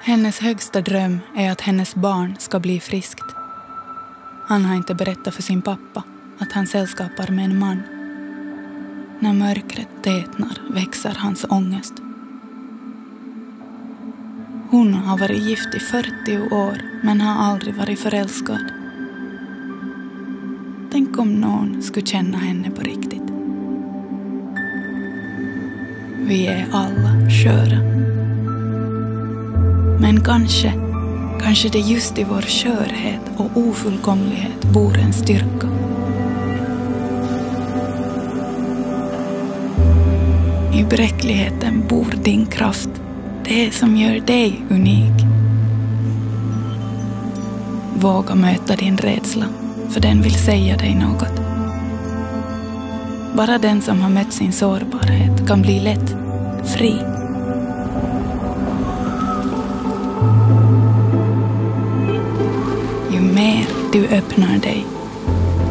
Hennes högsta dröm är att hennes barn ska bli friskt. Han har inte berättat för sin pappa att han sällskapar med en man. När mörkret tätnar växer hans ångest. Hon har varit gift i 40 år men har aldrig varit förälskad. Tänk om någon skulle känna henne på riktigt. Vi är alla sköra. Men kanske, kanske det just i vår skörhet och ofullkomlighet bor en styrka. I bräckligheten bor din kraft. Det som gör dig unik. Våga möta din rädsla, för den vill säga dig något. Bara den som har mött sin sårbarhet kan bli lätt fri. Du öppnar dig,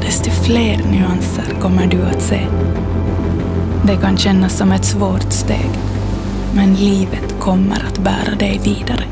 desto fler nyanser kommer du att se. Det kan kännas som ett svårt steg, men livet kommer att bära dig vidare.